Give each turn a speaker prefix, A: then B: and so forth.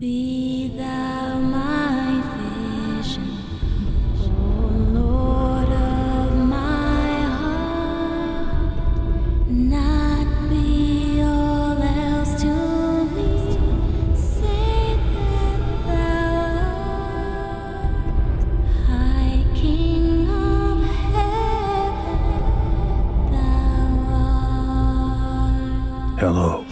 A: Be thou my vision, O Lord of my heart. Not be all else to me, say that thou art High King of heaven, thou art.
B: Hello.